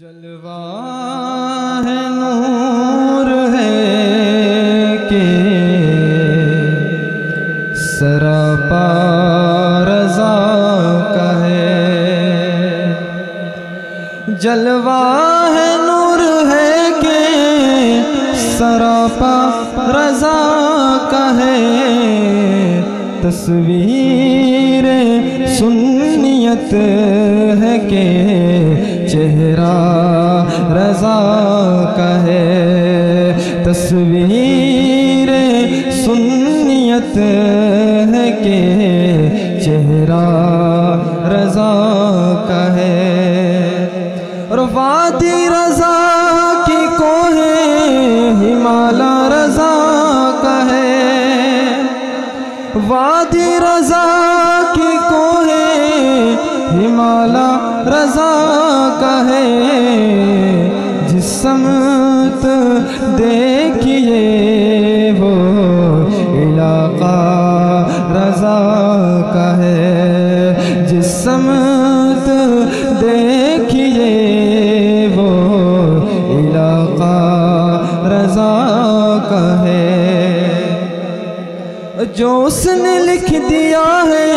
जलवा है नूर है के सरापा रजा का जलवा है नूर है के सरापा रजा का है। तस्वीर सुन्नियत है के चेहरा रजा कहे। तस्वीर सुन्नियत है के चेहरा रजा कहे। है रजा का है जिस समत देखिए वो इलाका रजा का है जिस समत देखिए वो इलाका रजा का है जो उसने लिख दिया है,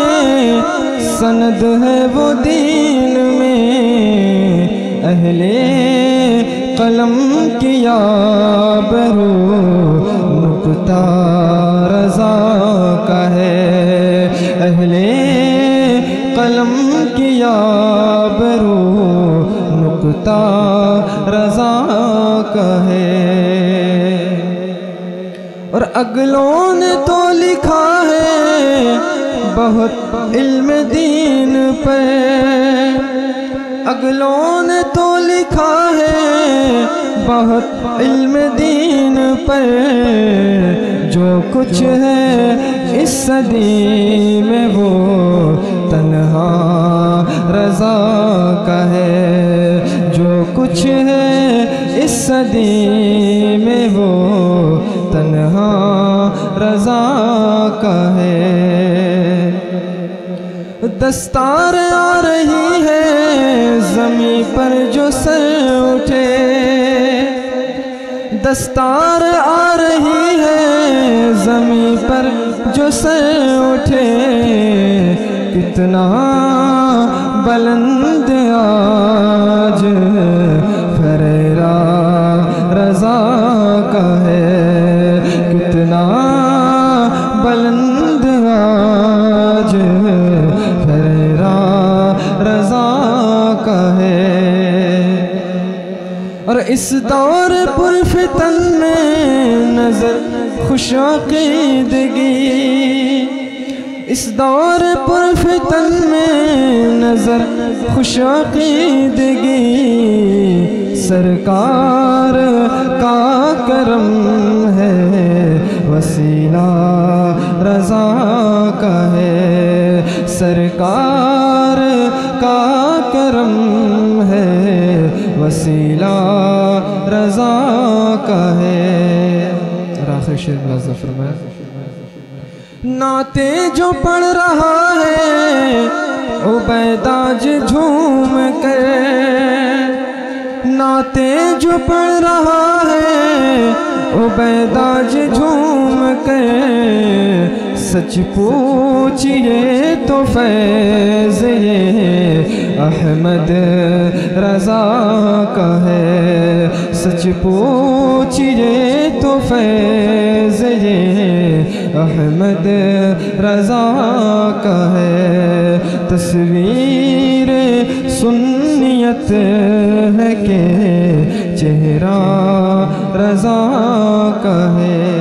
सनद है वो दीन में अहले कलम किया बरू नुकता रजा का है। अहले कलम किया बरू नुकता रजा का है। और अगलों ने तो लिखा है, बहुत इल्म दीन पर। अगलों ने तो लिखा है, बहुत इल्म दीन पर जो कुछ है इस सदी में वो तन्हा रजा का है। जो कुछ है इस सदी में वो तन्हा रजा का है। दस्तार आ रही है जमी पर जो सर उठे। दस्तार आ रही है जमी पर जो सर उठे। कितना बुलंद आज फरेरा रजा का है। कितना बुलंद आज और इस दौर पुरफितन में नज़र खुशाकीदगी। इस दौर पुरफितन में नज़र खुशाकीदगी। सरकार का करम है, वसीला रजा का है। सरकार का करम वसीला रजा का है। शेर नाते जो पढ़ रहा है उबैदाज झूम कर। नाते जो पढ़ रहा है उबैदाज झूम कर। सच पूछिए तो फैज ये, अहमद रजा का है। सच पूछिए तो फैज ये, अहमद रजा का है। तस्वीर सुन्नियत है के चेहरा रजा का है।